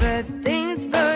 But things for